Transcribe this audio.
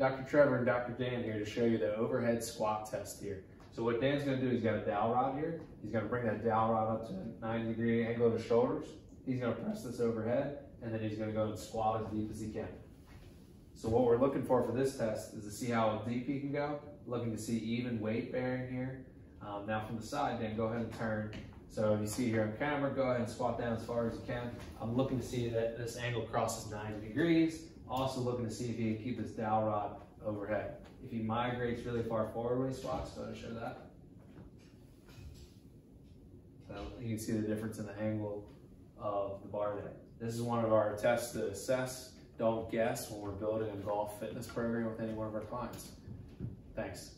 Dr. Trevor and Dr. Dan here to show you the overhead squat test here. So what Dan's gonna do, he's got a dowel rod here. He's gonna bring that dowel rod up to a 90 degree angle to the shoulders. He's gonna press this overhead and then he's gonna go and squat as deep as he can. So what we're looking for for this test is to see how deep he can go. Looking to see even weight bearing here. Um, now from the side, Dan, go ahead and turn. So you see here on camera, go ahead and squat down as far as you can. I'm looking to see that this angle crosses 90 degrees. Also looking to see if he can keep his dowel rod overhead. If he migrates really far forward when he squats, ahead and show that. So you can see the difference in the angle of the bar there. This is one of our tests to assess, don't guess when we're building a golf fitness program with any one of our clients. Thanks.